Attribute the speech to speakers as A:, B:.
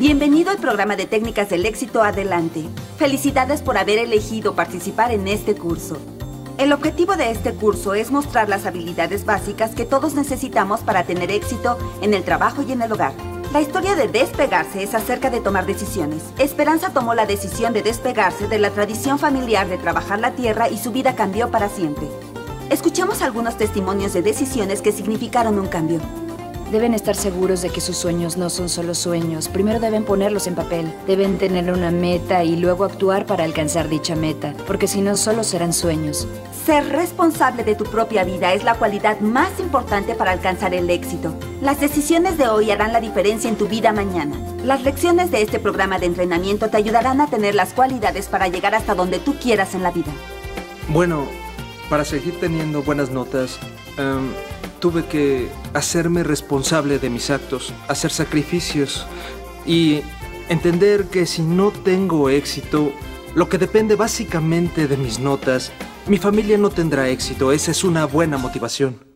A: Bienvenido al programa de técnicas del éxito Adelante. Felicidades por haber elegido participar en este curso. El objetivo de este curso es mostrar las habilidades básicas que todos necesitamos para tener éxito en el trabajo y en el hogar. La historia de despegarse es acerca de tomar decisiones. Esperanza tomó la decisión de despegarse de la tradición familiar de trabajar la tierra y su vida cambió para siempre. Escuchamos algunos testimonios de decisiones que significaron un cambio.
B: Deben estar seguros de que sus sueños no son solo sueños. Primero deben ponerlos en papel. Deben tener una meta y luego actuar para alcanzar dicha meta, porque si no, solo serán sueños.
A: Ser responsable de tu propia vida es la cualidad más importante para alcanzar el éxito. Las decisiones de hoy harán la diferencia en tu vida mañana. Las lecciones de este programa de entrenamiento te ayudarán a tener las cualidades para llegar hasta donde tú quieras en la vida.
C: Bueno, para seguir teniendo buenas notas, em, tuve que hacerme responsable de mis actos, hacer sacrificios y entender que si no tengo éxito, lo que depende básicamente de mis notas, mi familia no tendrá éxito. Esa es una buena motivación.